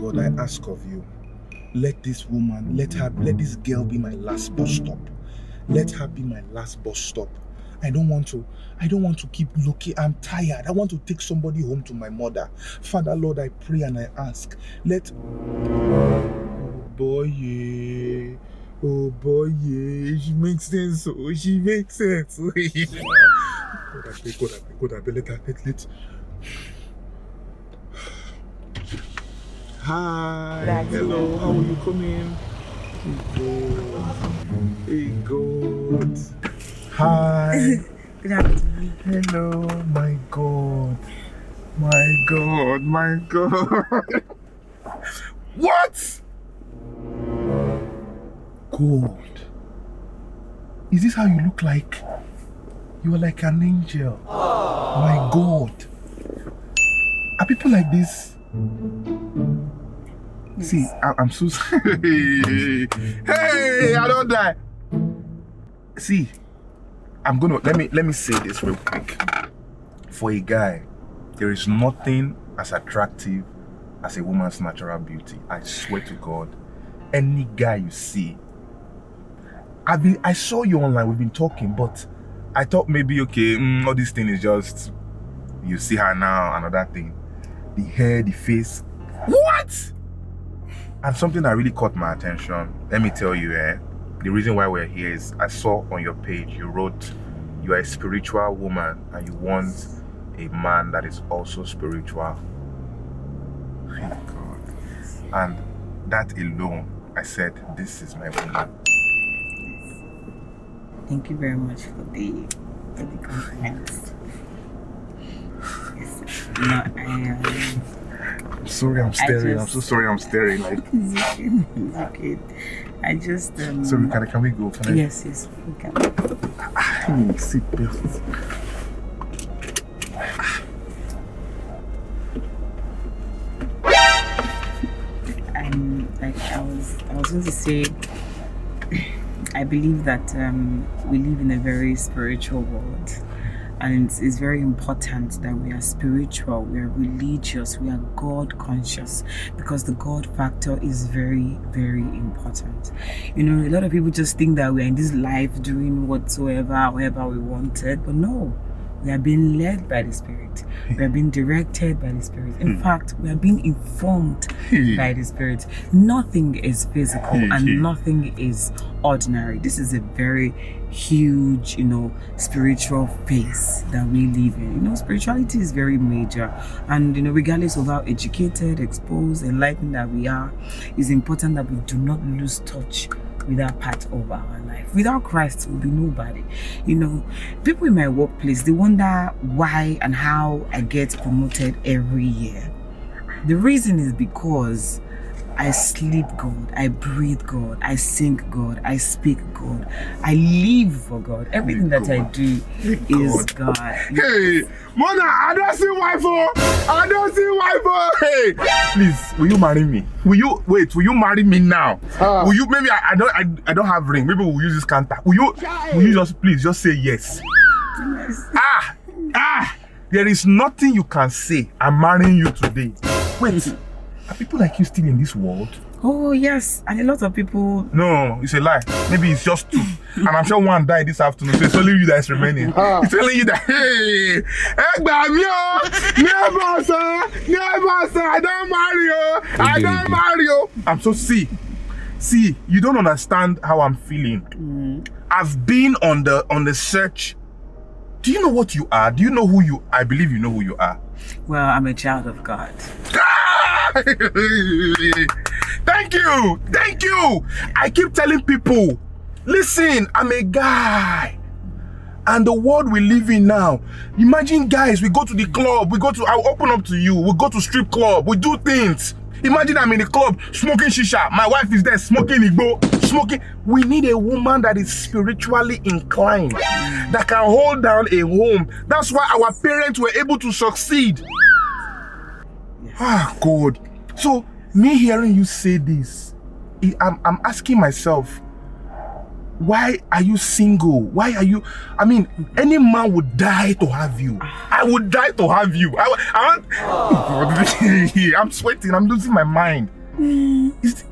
God, I ask of you, let this woman, let her, let this girl be my last bus stop. Let her be my last bus stop. I don't want to, I don't want to keep looking. I'm tired. I want to take somebody home to my mother. Father, Lord, I pray and I ask. Let oh boy. Oh boy. She makes sense. Oh, she makes sense. God, I pray, God, I pray, God, I pray. Let her, let, let. Hi. That's Hello. How are you coming? Hey, God. Hi. Good afternoon. Hello, my God. My God, my God. what? God. Is this how you look like? You are like an angel. My God. Are people like this? See, I, I'm so sorry. hey, I don't die. See, I'm gonna let me let me say this real quick. For a guy, there is nothing as attractive as a woman's natural beauty. I swear to God, any guy you see. I've been I saw you online. We've been talking, but I thought maybe okay, mm, all this thing is just you see her now, another thing. The hair, the face. What? And something that really caught my attention. Let me tell you, eh? The reason why we're here is I saw on your page you wrote you are a spiritual woman and you want a man that is also spiritual. Thank God. And that alone, I said, this is my woman. Thank you very much for the for the compliments. Yes. No, I um, I'm sorry I'm staring. I'm so sorry I'm staring. Like, okay. I just um. so can, can we go? Can I? Yes, yes, we can. Sit belt. Um, like I was, I was going to say, I believe that um, we live in a very spiritual world, and it's, very important that we are spiritual, we are religious, we are God conscious, because the God factor is very, very important. You know, a lot of people just think that we're in this life doing whatsoever, however we wanted, but no. We are being led by the Spirit. We are being directed by the Spirit. In hmm. fact, we are being informed hmm. by the Spirit. Nothing is physical hmm. and nothing is ordinary. This is a very huge, you know, spiritual phase that we live in. You know, spirituality is very major. And, you know, regardless of how educated, exposed, enlightened that we are, it's important that we do not lose touch with that part of our life. Without Christ, we'll be nobody. You know, people in my workplace, they wonder why and how I get promoted every year. The reason is because I sleep God, I breathe God, I sing God, I speak God, I live for God. Everything that I do is God. Hey, Mona, I don't see wife. oh. I don't see wife. oh. Hey, please, will you marry me? Will you wait? Will you marry me now? Will you? Maybe I, I don't. I, I don't have ring. Maybe we'll use this counter. Will you? Will you just please just say yes? Ah, ah. There is nothing you can say. I'm marrying you today. Wait, are people like you still in this world? Oh yes, and a lot of people No, it's a lie. Maybe it's just two. and I'm sure one died this afternoon, so it's only you that is remaining. Ah. It's telling you that, hey, ẹ gbà mí o, never sir, never sir, I don't marry o, I don't marry o. I'm so see, see, you don't understand how I'm feeling. Mm. I've been on the on the search. Do you know what you are? Do you know who you? I believe you know who you are. well, I'm a child of God. Ah! Thank you. Thank you. I keep telling people, listen, I'm a guy. And the world we live in now, imagine guys, we go to the club, we go to, I'll open up to you, we go to strip club, we do things. Imagine I'm in the club smoking shisha, my wife is there smoking igbo, smoking. We need a woman that is spiritually inclined, that can hold down a home. That's why our parents were able to succeed. Ah, God. So, me hearing you say this, I- I'm, I'm asking myself, why are you single? Why are you? I mean, any man would die to have you. I would die to have you. I, I want. I'm sweating. I'm losing my mind. Is-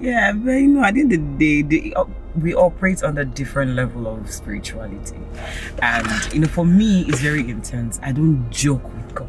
Yeah, but you know, at the end of the day, the, uh, we operate on a different level of spirituality. And, you know, for me, it's very intense. I don't joke with God,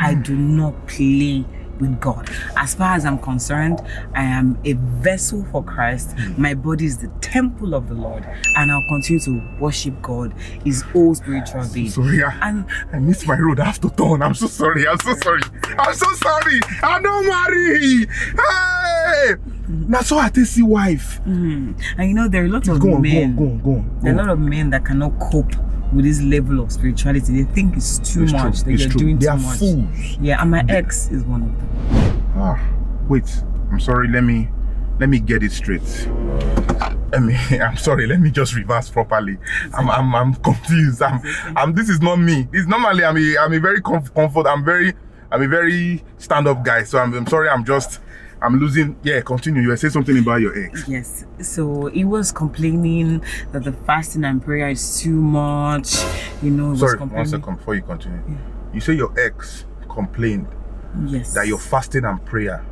I do not play with God. As far as I'm concerned, I am a vessel for Christ. My body is the temple of the Lord, and I'll continue to worship God, His whole spiritual being. Sorry, I, And I missed my road. I have to turn. I'm so sorry. I'm so sorry. I'm so sorry. I don't marry. Hey! Now, so I take see wife. Mhm. and you know, there are a lot of Go on, go men. on, go on, go on. There are a lot of men that cannot cope with this level of spirituality. They think it's too It's true, much. That it's you're true. doing They too are much. fools. Yeah, and my ex is one of them. Ah, wait. I'm sorry. Let me let me get it straight. Let me. I'm sorry. Let me just reverse properly. I'm I'm, I'm confused. I'm, I'm. This is not me. This normally I'm a I'm a very comf- comfort. I'm very I'm a very stand up guy. So I'm, I'm sorry. I'm just I'm losing. Yeah. Continue. You were saying something about your ex. Yes. So he was complaining that the fasting and prayer is too much. You know, he Sorry. One second before you continue. You say your ex complained Yes. that your fasting and prayer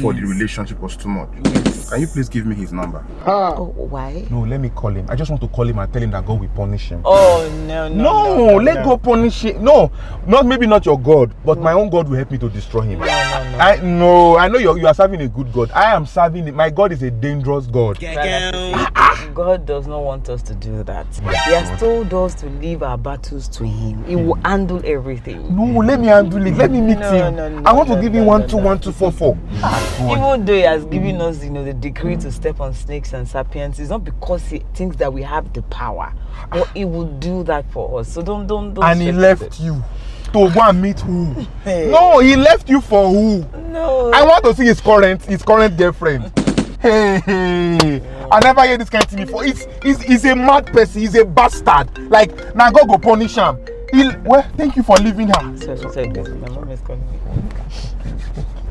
for the relationship was too much. Yes. Can you please give me his number? Ah. Oh, why? No, let me call him. I just want to call him and tell him that God will punish him. Oh no no. No, let God punish him. No, not maybe not your God, but my own God will help me to destroy him. No no no. I no, I know you you are serving a good God. I am serving my God is a dangerous God. God does not want us to do that. He has told us to leave our battles to Him. He will handle everything. No, let me handle it. Let me meet No, him. no, no, I want to give him no, two one two four four. Ah, Even though He has given us, you know, the decree to step on snakes and serpents, it's not because He thinks that we have the power, but He will do that for us. So don't don't don't. and he left it. you to go and meet who? Hey. No, he left you for who? No. I want to see his current his current girlfriend. Hey. I never hear this kind of thing before. He's, he's, he's a mad person. He's a bastard. Like, now God go punish him. He, well, thank you for leaving her. Sorry, sorry. My mom is calling me.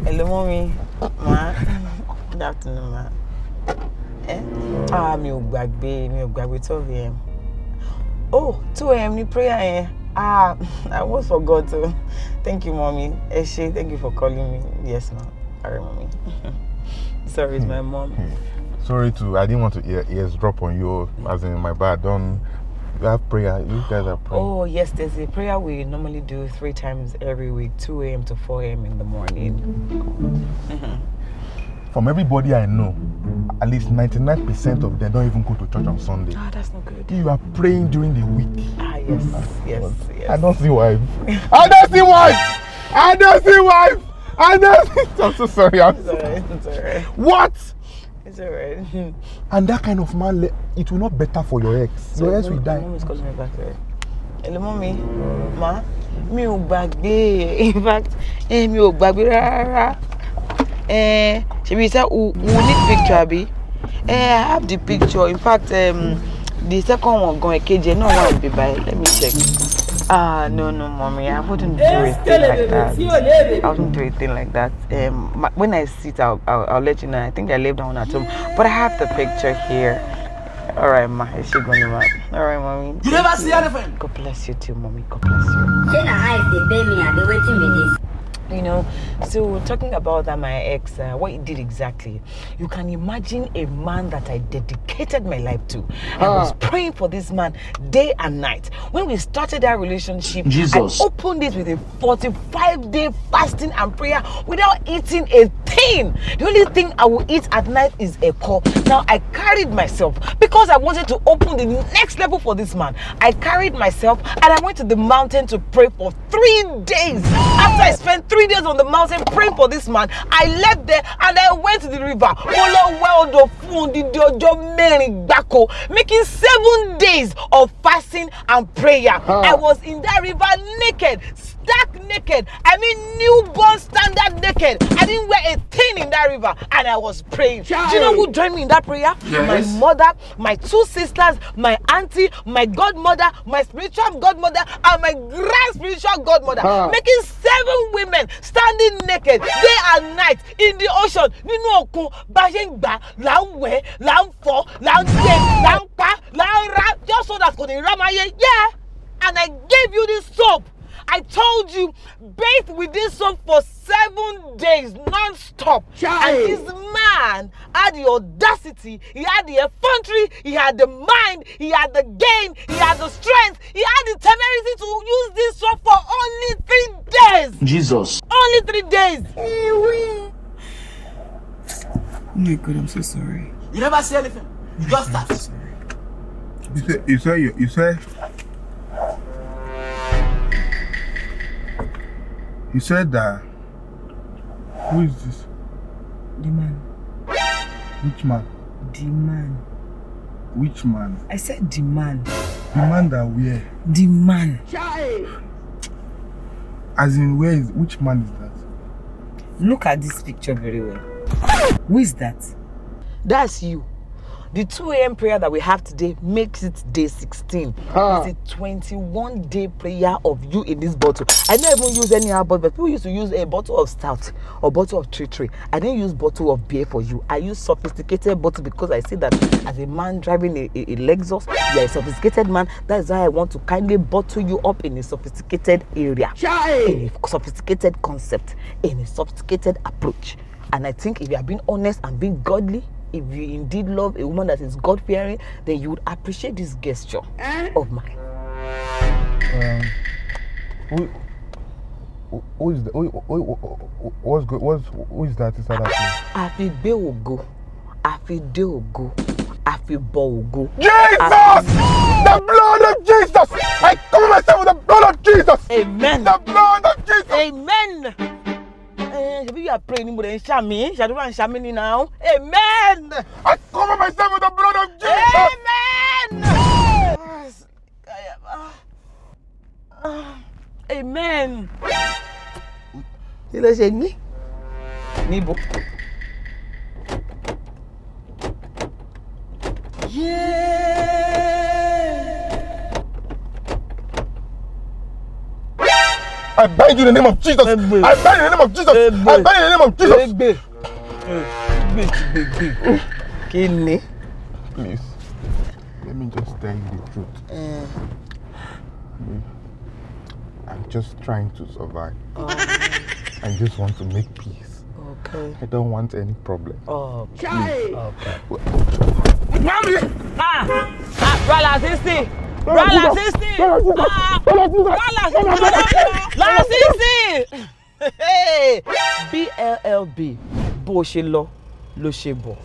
Hello, mommy. Ma. Good afternoon, ma. Eh? Ah, mi ò gbàgbé, mi ò gbàgbé 12 a.m. Oh, 2 a.m. ni prayer yẹn. Ah, I almost forgot to. Thank you, mommy. Ẹ ṣé, thank you for calling me. Yes, ma. Sorry, mommy. Sorry, it's my mom. Sorry to, I didn't want to ear, ears drop on you, as in my bad. Don't, you have prayer. You guys are praying. Oh, yes, there's a prayer we normally do three times every week 2 a.m. to 4 a.m. in the morning. From everybody I know, at least 99% of them don't even go to church on Sunday. Ah, that's not good. You are praying during the week. Ah, yes, yes, yes. I don't see wife. I don't see wife. I don't see wife. I see. I'm so sorry. I'm It's so, alright. It's alright. what? It's alright. And that kind of man, it will not better for your ex. Your ex will die. Mom is calling me back there. Hello, mommy. Ma, mi ò gbàgbé. In fact, eh, mi ò gbàgbé rárá. Eh, ṣebí you said we need picture abi? Eh, I have the picture. In fact, um, the second one gan èkejì náà wà níbí báyìí. Let me check. Ah, no, no, mommy. I wouldn't do a thing like that. I wouldn't do a thing like that. Um, my, when I sit, I'll, I'll, I'll let you know. I think I left that one at home, but I have the picture here. All right, ma. Is she going to All right, mommy. You never see anything. God bless you too, mommy. God bless you. shey na eyes dey pain me abi wetin be dis. You know, so talking about that, my ex, uh, what he did exactly, you can imagine a man that I dedicated my life to. I was praying for this man day and night. When we started our relationship, Jesus. I opened it with a 45 day fasting and prayer without eating a thing. The only thing I will eat at night is a cup. Now I carried myself because I wanted to open the next level for this man. I carried myself and I went to the mountain to pray for three days. After I spent three days on the mountain praying for this man, I left there and I went to the river. Fún ọjọ́ mẹ́rin gbáko, making seven days of fasting and prayer. I was in that river naked, naked. I mean newborn standard naked. I didn't wear a thing in that river and I was praying. Do you know who joined me in that prayer? Yes. My mother, my two sisters, my auntie, my godmother, my spiritual godmother, and my grand spiritual godmother. Making seven women standing naked day and night in the ocean. Nínú òkun bá ṣe ń gbà là ń wẹ̀ là ń fọ̀ là ń gbé là ń pa là ń ra just so that kò ní rá máa yẹ. Yeah and I gave you this soap. I told you, bathe with this soap for seven days non-stop. And this man had the audacity, he had the effrontery, he had the mind, he had the gain, he had the strength, he had the temerity to use this soap for only three days. Jesus. Only three days. Oh my god, I'm so sorry. You never say anything. You just start. You say, you say, you, you say, you said that. Who is this? The man. Which man? The man. Which man? I said the man. The man that where? The man. As in, where is? Which man is that? Look at this picture very well. Who is that? That's you. The 2 a.m. prayer that we have today makes it day 16. It's a 21 day prayer of you in this bottle. I don't even use any other bottle, but people used to use a bottle of stout or bottle of tree tree. I didn't use bottle of beer for you. I use sophisticated bottle because I see that as a man driving a, a, a Lexus, you're a sophisticated man. That is why I want to kindly bottle you up in a sophisticated area, in a sophisticated concept, in a sophisticated approach. And I think if you are being honest and being godly, if you indeed love a woman that is God fearing, then you would appreciate this gesture of mine. Um, who, who- is the, who, who, who, who- what's good? What's who is that? Is that that? Àfi gbé ògo, àfi dé ògo, àfi bọ ògo. Jesus! The blood of Jesus! I anymore and Shami. Shadow and Shami now. Amen. I cover myself with the blood of Jesus. Amen. Amen. Kí ló ṣe mí? Níbo? Yeah. I bind you in the name of Jesus! I Egbe. bind you in the name of Jesus! I Egbe. bind you in the name of Jesus! Gbé gbé. Kí ni? Please, let me just tell you the truth. I'm just trying to survive. I just want to make peace. Okay. I don't want any problem. Oh, Mommy! Ah! Ah! Rala sixty! brala sisi brala sisi la sisi bllb bó o ṣe lọ ló ṣe bọ̀.